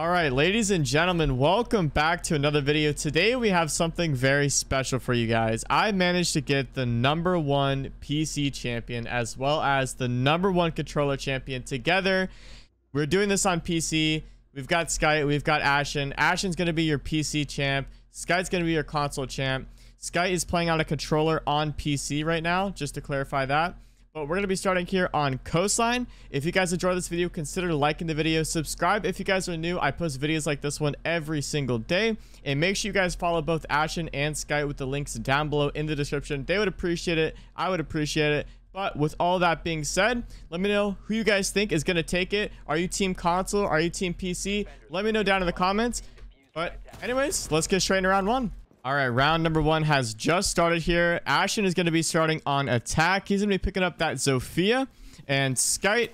All right, ladies and gentlemen, welcome back to another video. Today we have something very special for you guys. I managed to get the number one PC champion as well as the number one controller champion together. We're doing this on PC. We've got Sky, we've got Ashen. Ashen's going to be your PC champ. Sky's going to be your console champ. Sky is playing on a controller on PC right now, just to clarify that. But we're going to be starting here on Coastline. If you guys enjoyed this video, consider liking the video. Subscribe if you guys are new. I post videos like this one every single day. And make sure you guys follow both Ashen and Sky with the links down below in the description. They would appreciate it. I would appreciate it. But with all that being said, let me know who you guys think is going to take it. Are you team console? Are you team PC? Let me know down in the comments. But anyways, let's get straight into round one. All right, round number one has just started here. Ashen is going to be starting on attack. He's going to be picking up that Zofia. And Skyte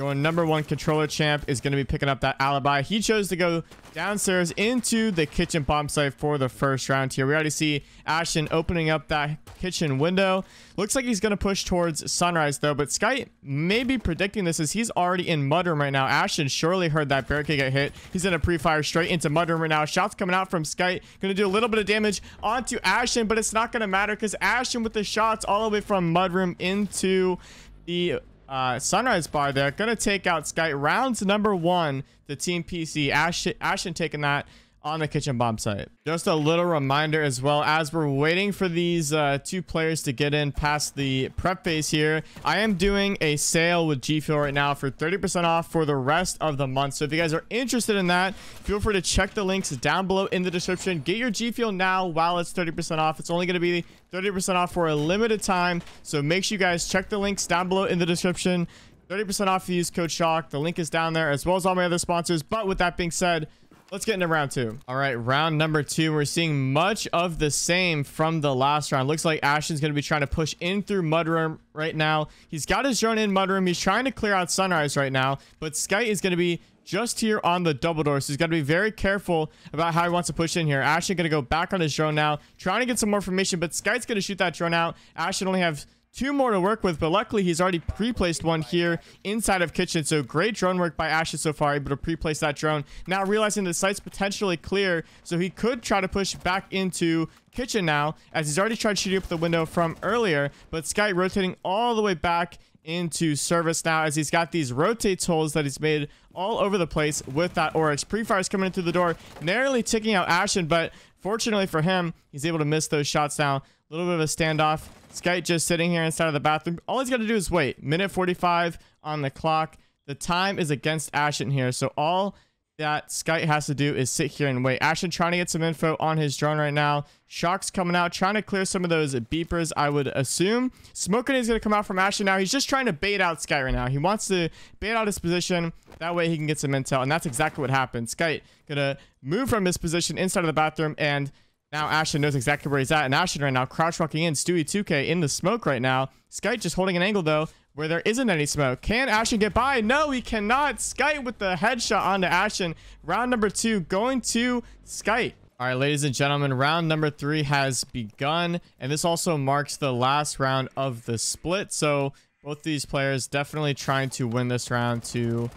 Going number one controller champ is going to be picking up that alibi. He chose to go downstairs into the kitchen bomb site for the first round here. We already see Ashton opening up that kitchen window. Looks like he's going to push towards Sunrise though, but Sky may be predicting this as he's already in Mudroom right now. Ashton surely heard that barricade get hit. He's going to pre-fire straight into Mudroom right now. Shots coming out from Sky. Going to do a little bit of damage onto Ashton, but it's not going to matter because Ashton with the shots all the way from Mudroom into the uh, Sunrise Bar there. Gonna take out Sky. Rounds number one, the Team PC. Ash Ashen taking that on the kitchen bomb site. Just a little reminder as well as we're waiting for these uh, two players to get in past the prep phase here. I am doing a sale with G Fuel right now for 30% off for the rest of the month. So if you guys are interested in that, feel free to check the links down below in the description. Get your G Fuel now while it's 30% off. It's only going to be 30% off for a limited time. So make sure you guys check the links down below in the description. 30% off if you use code SHAWK. The link is down there as well as all my other sponsors. But with that being said, Let's get into round two. All right, round number two. We're seeing much of the same from the last round. Looks like Ashton's going to be trying to push in through Mudroom right now. He's got his drone in Mudroom. He's trying to clear out Sunrise right now, but Sky is going to be just here on the double door. So he's got to be very careful about how he wants to push in here. Ashen going to go back on his drone now, trying to get some more information, but Sky's going to shoot that drone out. Ashen only have two more to work with, but luckily he's already pre-placed one here inside of kitchen. So great drone work by Ashen so far, able to pre-place that drone. Now realizing the site's potentially clear, so he could try to push back into kitchen now, as he's already tried shooting up the window from earlier, but Sky rotating all the way back into service now as he's got these rotate holes that he's made all over the place with that Oryx. Pre-fires coming in through the door, narrowly ticking out Ashen, but fortunately for him, he's able to miss those shots now. A little bit of a standoff Skyte just sitting here inside of the bathroom. All he's got to do is wait. Minute 45 on the clock. The time is against Ashen here. So all that Skyte has to do is sit here and wait. Ashen trying to get some info on his drone right now. Shock's coming out, trying to clear some of those beepers, I would assume. Smoking is going to come out from Ashen now. He's just trying to bait out Sky right now. He wants to bait out his position. That way he can get some intel. And that's exactly what happened. Sky going to move from his position inside of the bathroom and now Ashton knows exactly where he's at. And Ashton right now crouch walking in. Stewie 2K in the smoke right now. Skyte just holding an angle though where there isn't any smoke. Can Ashton get by? No, he cannot. Skyte with the headshot onto Ashton. Round number two going to Skyte. All right, ladies and gentlemen, round number three has begun. And this also marks the last round of the split. So both these players definitely trying to win this round to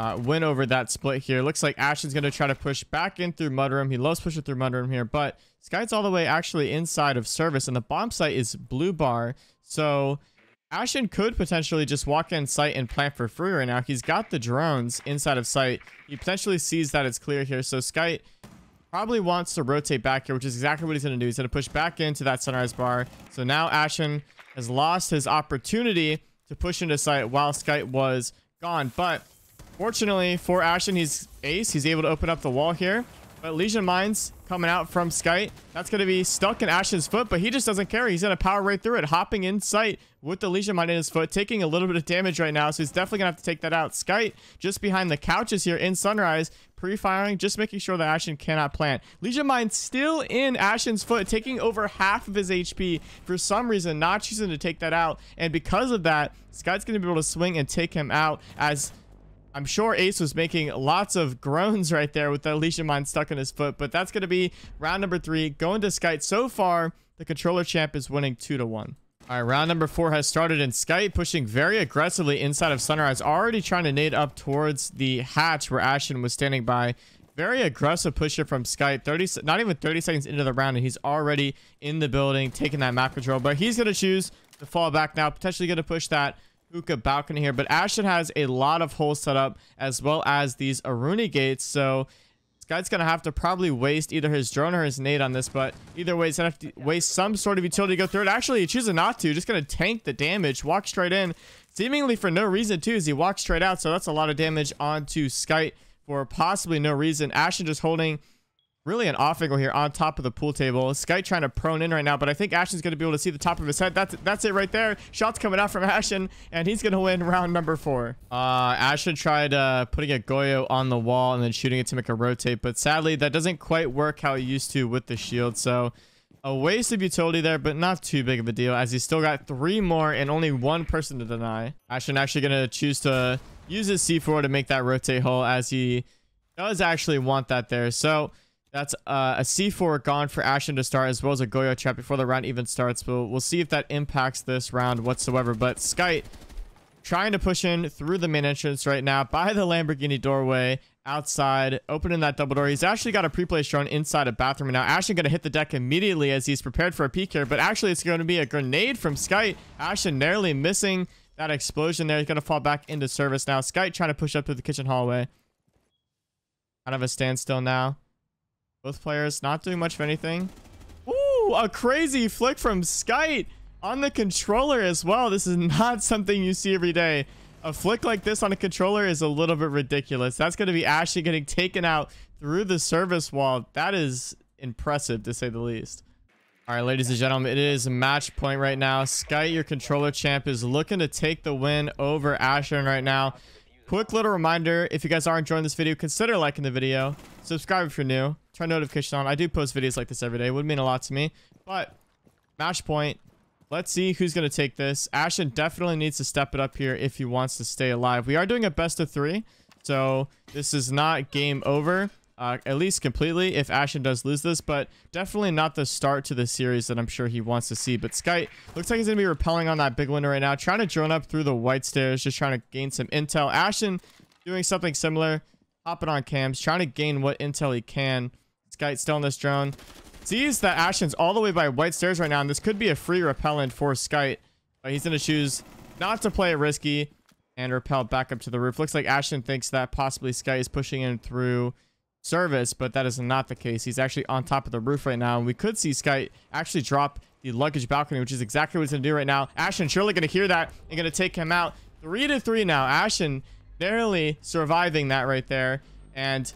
uh, win over that split here. Looks like Ashen's going to try to push back in through Mudroom. He loves pushing through Mudroom here, but Sky's all the way actually inside of service, and the bomb site is blue bar. So Ashen could potentially just walk in sight and plant for free right now. He's got the drones inside of sight. He potentially sees that it's clear here. So Sky probably wants to rotate back here, which is exactly what he's going to do. He's going to push back into that sunrise bar. So now Ashen has lost his opportunity to push into sight while Sky was gone. But Fortunately for Ashen, he's ace. He's able to open up the wall here. But Legion Mines coming out from Skyte. That's going to be stuck in Ashen's foot, but he just doesn't care. He's going to power right through it, hopping in sight with the Legion Mine in his foot, taking a little bit of damage right now, so he's definitely going to have to take that out. Skyte just behind the couches here in Sunrise, pre-firing, just making sure that Ashen cannot plant. Legion Mine still in Ashen's foot, taking over half of his HP. For some reason, not choosing to take that out, and because of that, Skyte's going to be able to swing and take him out as I'm sure Ace was making lots of groans right there with the Legion Mine stuck in his foot, but that's going to be round number three. Going to Skyte. So far, the controller champ is winning 2 to 1. All right, round number four has started and Skyte pushing very aggressively inside of Sunrise, already trying to nade up towards the hatch where Ashton was standing by. Very aggressive pusher from Skyte. 30, not even 30 seconds into the round, and he's already in the building, taking that map control. But he's going to choose to fall back now, potentially going to push that hookah balcony here. But Ashen has a lot of holes set up, as well as these Aruni gates. So Guy's gonna have to probably waste either his drone or his nade on this, but either way, he's gonna have to waste some sort of utility to go through it. Actually, he chooses not to. Just gonna tank the damage, walk straight in, seemingly for no reason too, as he walks straight out. So that's a lot of damage onto Skyte for possibly no reason. Ashen just holding really an off angle here on top of the pool table. Sky trying to prone in right now, but I think Ashen's going to be able to see the top of his head. That's that's it right there. Shots coming out from Ashen, and he's going to win round number four. Uh, Ashen tried uh, putting a Goyo on the wall and then shooting it to make a rotate, but sadly that doesn't quite work how he used to with the shield. So a waste of utility there, but not too big of a deal as he's still got three more and only one person to deny. Ashen actually going to choose to use his C4 to make that rotate hole as he does actually want that there. So that's uh, a C4 gone for Ashen to start, as well as a Goyo trap before the round even starts. But we'll, we'll see if that impacts this round whatsoever. But Skyte trying to push in through the main entrance right now by the Lamborghini doorway outside, opening that double door. He's actually got a pre-placed drone inside a bathroom. now Ashen going to hit the deck immediately as he's prepared for a peek here. But actually, it's going to be a grenade from Skyte. Ashen narrowly missing that explosion there. He's going to fall back into service now. Skyte trying to push up to the kitchen hallway. Kind of a standstill now. Both players not doing much of anything. Ooh, a crazy flick from Skyte on the controller as well. This is not something you see every day. A flick like this on a controller is a little bit ridiculous. That's going to be Ashley getting taken out through the service wall. That is impressive to say the least. All right, ladies and gentlemen, it is match point right now. Skyte, your controller champ, is looking to take the win over Ashen right now. Quick little reminder, if you guys are enjoying this video, consider liking the video. Subscribe if you're new. Turn notification on. I do post videos like this every day. It would mean a lot to me. But, match point. Let's see who's going to take this. Ashen definitely needs to step it up here if he wants to stay alive. We are doing a best of three. So, this is not game over uh, at least completely if Ashen does lose this, but definitely not the start to the series that I'm sure he wants to see. But Sky looks like he's going to be repelling on that big window right now, trying to drone up through the white stairs, just trying to gain some intel. Ashen doing something similar, hopping on cams, trying to gain what intel he can. Sky still on this drone. Sees that Ashen's all the way by white stairs right now, and this could be a free repellent for Sky, but he's going to choose not to play it risky and repel back up to the roof. Looks like Ashen thinks that possibly Sky is pushing in through service, but that is not the case. He's actually on top of the roof right now. And we could see Sky actually drop the luggage balcony, which is exactly what he's going to do right now. Ashen surely going to hear that and going to take him out. Three to three now. Ashen barely surviving that right there. And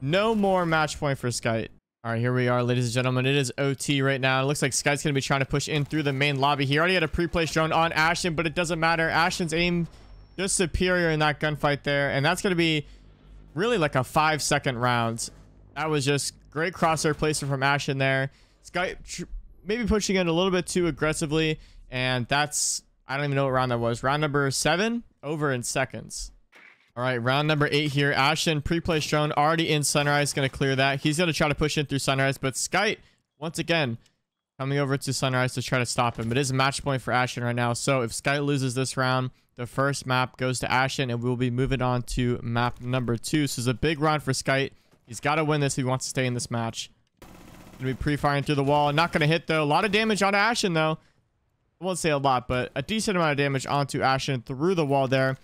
no more match point for Sky. All right, here we are, ladies and gentlemen. It is OT right now. It looks like Sky's going to be trying to push in through the main lobby. He already had a pre-placed drone on Ashen, but it doesn't matter. Ashen's aim just superior in that gunfight there. And that's going to be really like a five second round. That was just great crosshair placement from Ashen there. Sky maybe pushing it a little bit too aggressively. And that's, I don't even know what round that was. Round number seven, over in seconds. All right, round number eight here. Ashen, pre-placed drone, already in Sunrise, going to clear that. He's going to try to push in through Sunrise, but Skyte, once again, coming over to Sunrise to try to stop him. But It is a match point for Ashen right now. So if Sky loses this round, the first map goes to Ashen, and we'll be moving on to map number two. So it's a big round for Skyte. He's got to win this if he wants to stay in this match. Gonna be pre-firing through the wall. Not gonna hit though. A lot of damage on Ashen though. I won't say a lot, but a decent amount of damage onto Ashen through the wall there.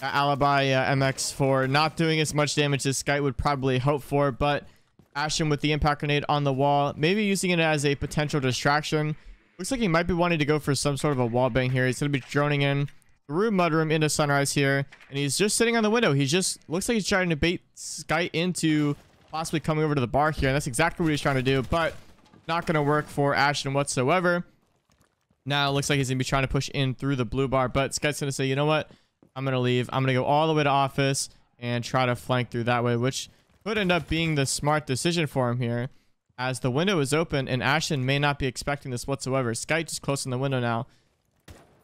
Alibi uh, Mx4 not doing as much damage as Skyte would probably hope for, but Ashen with the impact grenade on the wall, maybe using it as a potential distraction. Looks like he might be wanting to go for some sort of a wall bang here. He's gonna be droning in through Mudroom into Sunrise here. And he's just sitting on the window. He just looks like he's trying to bait Sky into possibly coming over to the bar here. And that's exactly what he's trying to do. But not going to work for Ashton whatsoever. Now it looks like he's going to be trying to push in through the blue bar. But Sky's going to say, you know what? I'm going to leave. I'm going to go all the way to office and try to flank through that way. Which could end up being the smart decision for him here. As the window is open and Ashton may not be expecting this whatsoever. Sky just closing the window now.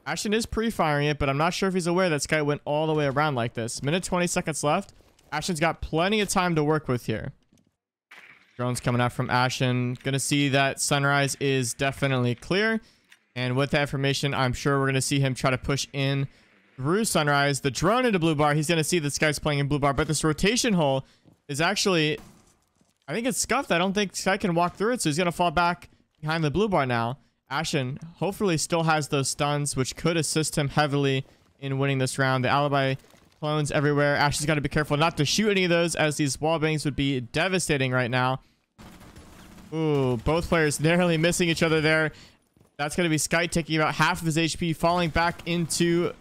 Ashton is pre-firing it, but I'm not sure if he's aware that Sky went all the way around like this. Minute 20 seconds left. Ashton's got plenty of time to work with here. Drones coming out from Ashen. Gonna see that Sunrise is definitely clear. And with that information, I'm sure we're to see him try to push in through Sunrise. The drone into Blue Bar. He's to see this guy's playing in Blue Bar. But this rotation hole is actually... I think it's scuffed. I don't think Sky can walk through it. So he's to fall back behind the Blue Bar now. Ashen hopefully still has those stuns, which could assist him heavily in winning this round. The alibi clones everywhere. Ashen's got to be careful not to shoot any of those as these wall bangs would be devastating right now. Ooh, both players narrowly missing each other there. That's going to be Sky taking about half of his HP, falling back into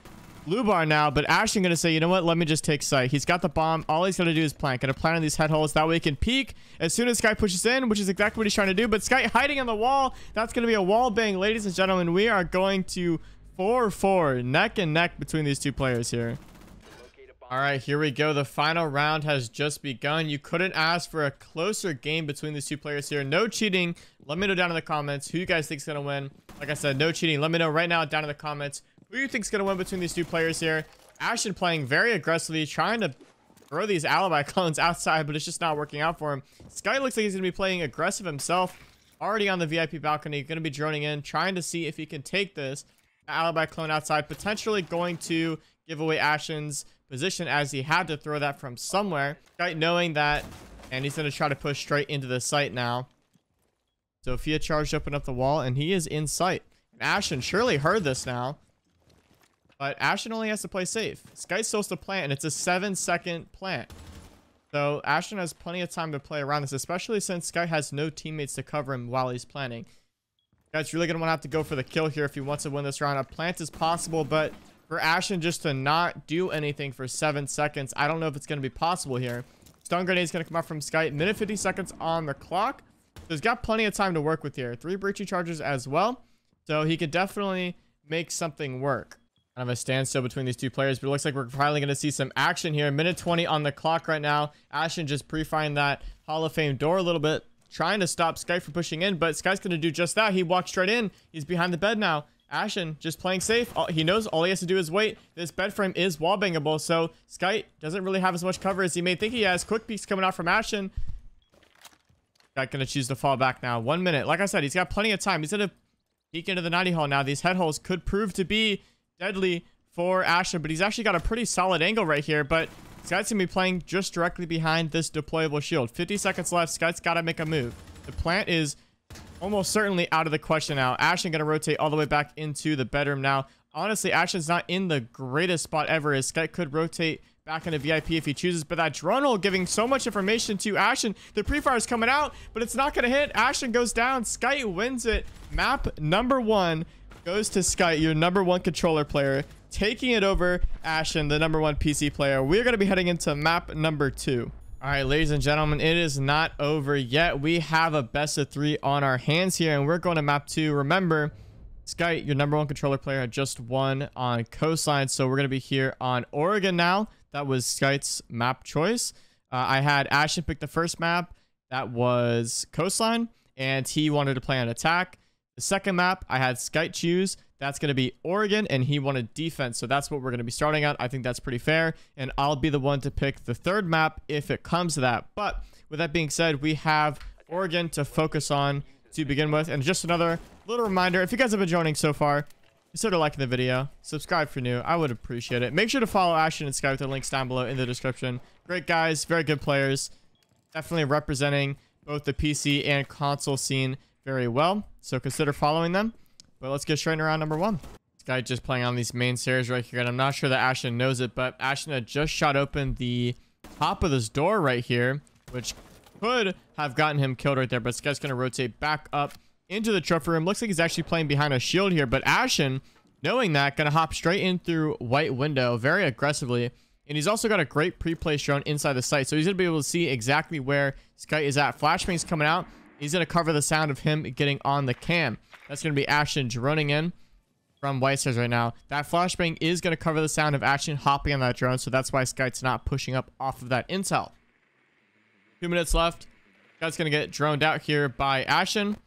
blue bar now. But Ashen going to say, you know what? Let me just take sight. He's got the bomb. All he's going to do is plant. Going to plant on these head holes. That way he can peek as soon as Sky pushes in, which is exactly what he's trying to do. But Sky hiding on the wall. That's going to be a wall bang. Ladies and gentlemen, we are going to 4-4. Neck and neck between these two players here. All right, here we go. The final round has just begun. You couldn't ask for a closer game between these two players here. No cheating. Let me know down in the comments who you guys think is going to win. Like I said, no cheating. Let me know right now down in the comments who do you think is going to win between these two players here. Ashen playing very aggressively, trying to throw these alibi clones outside, but it's just not working out for him. Sky looks like he's going to be playing aggressive himself. Already on the VIP balcony, going to be droning in, trying to see if he can take this alibi clone outside, potentially going to give away Ashen's position as he had to throw that from somewhere. Right, knowing that, and he's going to try to push straight into the site now. Zofia charged open up the wall, and he is in sight. And Ashen surely heard this now. But Ashen only has to play safe. Sky's supposed to plant, and it's a seven-second plant. So Ashen has plenty of time to play around this, especially since Sky has no teammates to cover him while he's planting. Guy's really going to want to have to go for the kill here if he wants to win this round. A plant is possible, but for Ashen just to not do anything for seven seconds. I don't know if it's going to be possible here. Stun grenade is going to come out from Sky. Minute 50 seconds on the clock. So he's got plenty of time to work with here. Three breaching charges as well. So he could definitely make something work. Kind of a standstill between these two players, but it looks like we're finally going to see some action here. Minute 20 on the clock right now. Ashen just pre-firing that Hall of Fame door a little bit, trying to stop Sky from pushing in, but Sky's going to do just that. He walks straight in. He's behind the bed now. Ashen just playing safe. he knows all he has to do is wait. This bed frame is wall bangable, so Sky doesn't really have as much cover as he may think he has. Quick peeks coming out from Ashen. Got gonna choose to fall back now. One minute. Like I said, he's got plenty of time. He's gonna peek into the 90 hole now. These head holes could prove to be deadly for Ashen, but he's actually got a pretty solid angle right here. But Sky's gonna be playing just directly behind this deployable shield. 50 seconds left. Sky's gotta make a move. The plant is almost certainly out of the question now. Ashen going to rotate all the way back into the bedroom now. Honestly, Ashen's not in the greatest spot ever. His Sky could rotate back into VIP if he chooses, but that drone hole giving so much information to Ashen. The pre-fire is coming out, but it's not going to hit. Ashen goes down. Sky wins it. Map number one goes to Sky, your number one controller player, taking it over Ashen, the number one PC player. We're going to be heading into map number two. All right, ladies and gentlemen, it is not over yet. We have a best of three on our hands here, and we're going to map two. Remember, Sky, your number one controller player, just won on Coastline, so we're going to be here on Oregon now. That was Sky's map choice. Uh, I had Ashen pick the first map. That was Coastline, and he wanted to play on attack. The second map, I had Skyte choose. That's going to be Oregon, and he wanted defense. So that's what we're going to be starting at. I think that's pretty fair. And I'll be the one to pick the third map if it comes to that. But with that being said, we have Oregon to focus on to begin with. And just another little reminder, if you guys have been joining so far, consider liking the video. Subscribe for new. I would appreciate it. Make sure to follow Ashton and Sky with the links down below in the description. Great guys, very good players. Definitely representing both the PC and console scene very well. So consider following them. But let's get straight into round number one. This guy just playing on these main stairs right here. And I'm not sure that Ashen knows it, but Ashen had just shot open the top of this door right here, which could have gotten him killed right there. But this guy's going to rotate back up into the trophy room. Looks like he's actually playing behind a shield here. But Ashen, knowing that, going to hop straight in through white window very aggressively. And he's also got a great pre-place drone inside the site. So he's going to be able to see exactly where Sky is at. Flashbang's coming out. He's going to cover the sound of him getting on the cam. That's going to be Ashton running in from White right now. That flashbang is going to cover the sound of Ashton hopping on that drone, so that's why Sky's not pushing up off of that intel. Two minutes left. Sky's going to get droned out here by Ashen.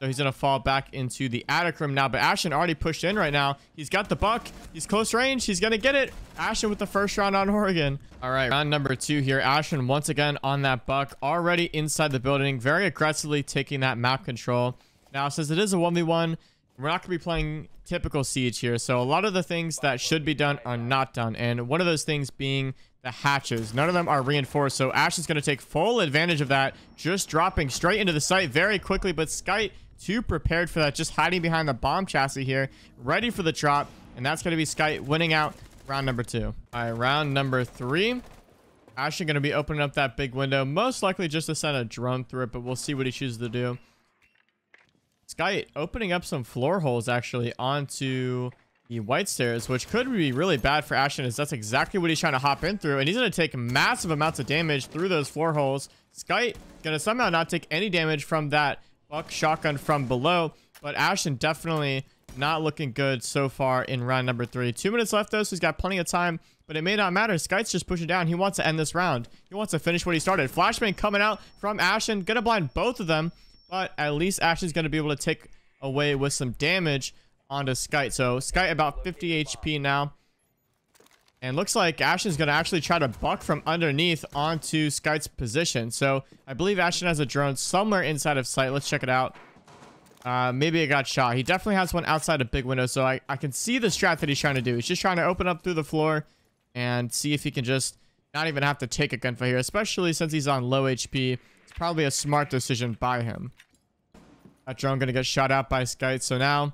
So he's going to fall back into the attic room now. But Ashen already pushed in right now. He's got the buck. He's close range. He's going to get it. Ashen with the first round on Oregon. All right, round number two here. Ashen once again on that buck. Already inside the building. Very aggressively taking that map control. Now, since it is a 1v1, We're not going to be playing typical Siege here. So a lot of the things that should be done are not done. And one of those things being the hatches. None of them are reinforced. So Ash is going to take full advantage of that. Just dropping straight into the site very quickly. But Skite too prepared for that. Just hiding behind the bomb chassis here. Ready for the drop. And that's going to be Skite winning out round number two. All right, round number three. Ashley going to be opening up that big window. Most likely just to send a drone through it, but we'll see what he chooses to do. Sky opening up some floor holes actually onto the white stairs, which could be really bad for Ashton as that's exactly what he's trying to hop in through. And he's going to take massive amounts of damage through those floor holes. Sky going to somehow not take any damage from that buck shotgun from below. But Ashton definitely not looking good so far in round number three. Two minutes left though, so he's got plenty of time. But it may not matter. Skyte's just pushing down. He wants to end this round. He wants to finish what he started. Flashbang coming out from Ashen. Gonna blind both of them. But at least Ashen's gonna be able to take away with some damage onto Skyte. So Skyte about 50 HP now. And looks like Ashen's going to actually try to buck from underneath onto Skyte's position. So I believe Ashton has a drone somewhere inside of sight. Let's check it out. Uh, maybe it got shot. He definitely has one outside a big window, so I, I can see the strat that he's trying to do. He's just trying to open up through the floor and see if he can just not even have to take a gunfight here, especially since he's on low HP. It's probably a smart decision by him. That drone going to get shot out by Skyte, so now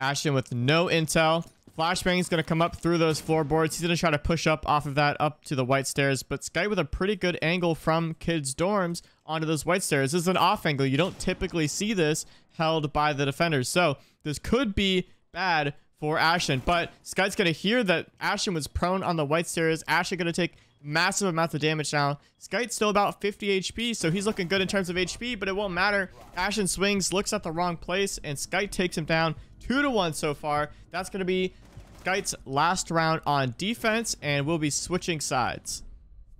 Ashton with no intel. Flashbang is going to come up through those floorboards. He's going to try to push up off of that up to the white stairs. But Sky with a pretty good angle from kids' dorms onto those white stairs. This is an off angle. You don't typically see this held by the defenders. So this could be bad for Ashton. But Sky's going to hear that Ashton was prone on the white stairs. Ashton going to take massive amounts of damage now. Skyte's still about 50 HP, so he's looking good in terms of HP, but it won't matter. Ashen swings, looks at the wrong place, and Skyte takes him down 2 to one so far. That's going to be Skyte's last round on defense, and we'll be switching sides.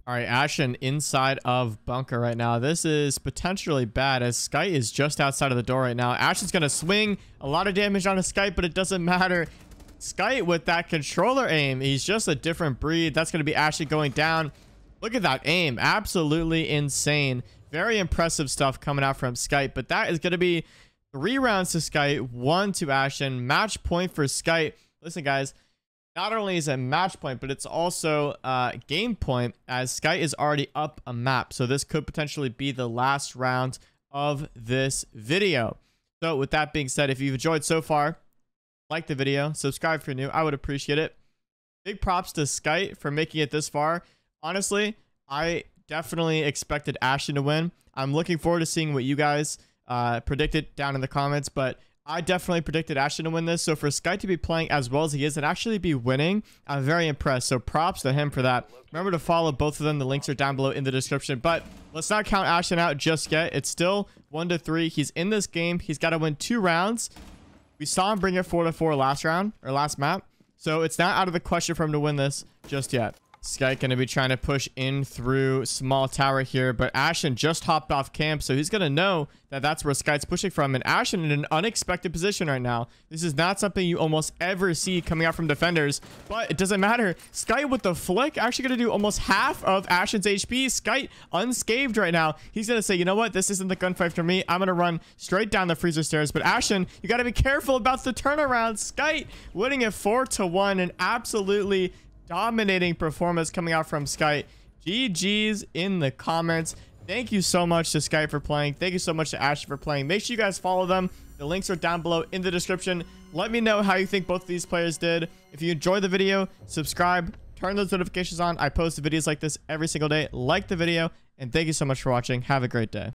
All right, Ashen inside of bunker right now. This is potentially bad as Sky is just outside of the door right now. Ashen's going to swing a lot of damage on a Sky, but it doesn't matter. Sky with that controller aim, he's just a different breed. That's going to be Ashley going down. Look at that aim. Absolutely insane. Very impressive stuff coming out from Skyte, but that is going to be three rounds to Skyte, one to Ashen. Match point for Skyte. Listen, guys, not only is it match point, but it's also uh, game point as Sky is already up a map. So this could potentially be the last round of this video. So with that being said, if you've enjoyed so far, like the video, subscribe if you're new. I would appreciate it. Big props to Sky for making it this far. Honestly, I definitely expected Ashton to win. I'm looking forward to seeing what you guys uh, predicted down in the comments, but I definitely predicted Ashton to win this. So for Sky to be playing as well as he is and actually be winning, I'm very impressed. So props to him for that. Remember to follow both of them. The links are down below in the description. But let's not count Ashton out just yet. It's still one to three. He's in this game. He's got to win two rounds. We saw him bring it four to four last round or last map. So it's not out of the question for him to win this just yet. Sky going to be trying to push in through small tower here, but Ashen just hopped off camp, so he's going to know that that's where Sky's pushing from. And Ashen in an unexpected position right now. This is not something you almost ever see coming out from defenders, but it doesn't matter. Sky with the flick actually going to do almost half of Ashen's HP. Sky unscathed right now. He's going to say, you know what? This isn't the gunfight for me. I'm going to run straight down the freezer stairs. But Ashen, you got to be careful about the turnaround. Sky winning it 4 to 1 and absolutely dominating performance coming out from Sky. GG's in the comments. Thank you so much to Sky for playing. Thank you so much to Ashley for playing. Make sure you guys follow them. The links are down below in the description. Let me know how you think both of these players did. If you enjoyed the video, subscribe, turn those notifications on. I post videos like this every single day. Like the video, and thank you so much for watching. Have a great day.